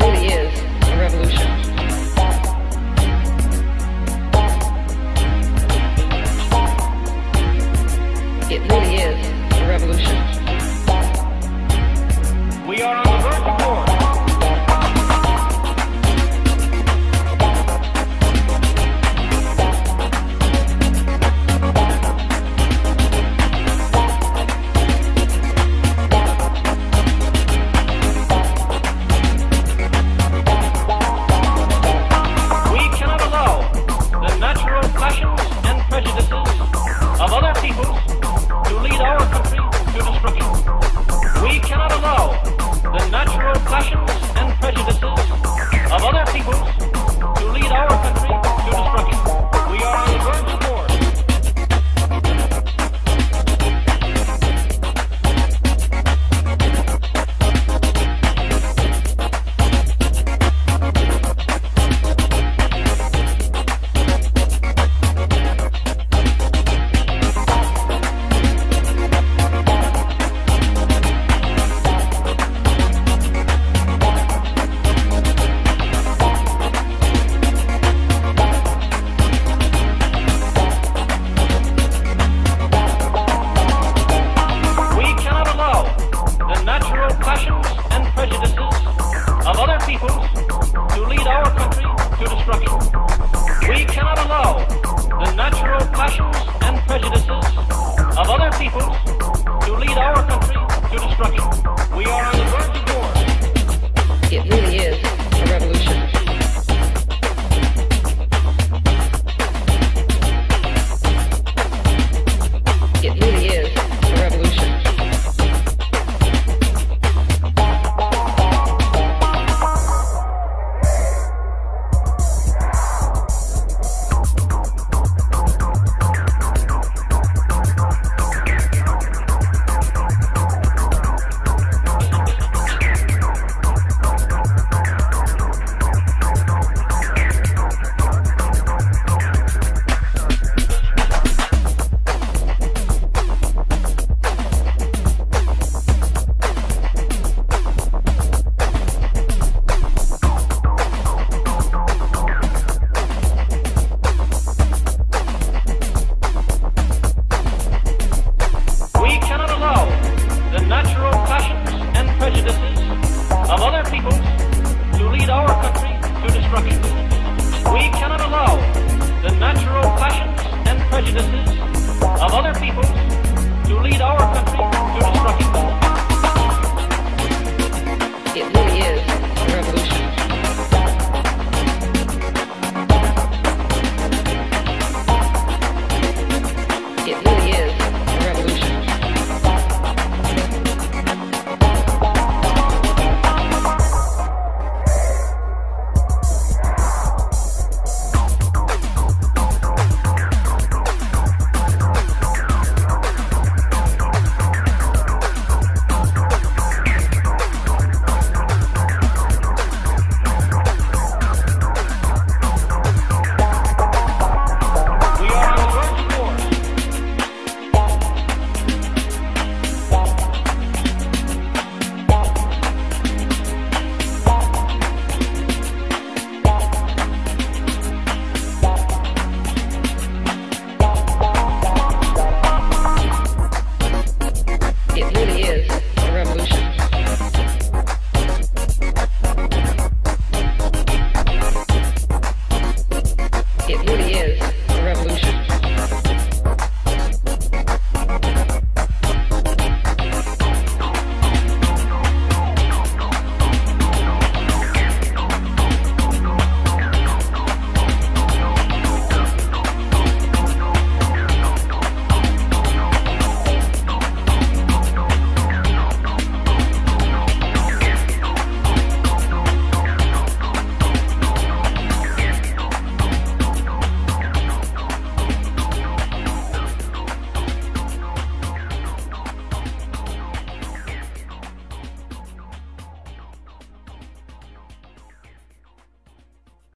really is a revolution. you.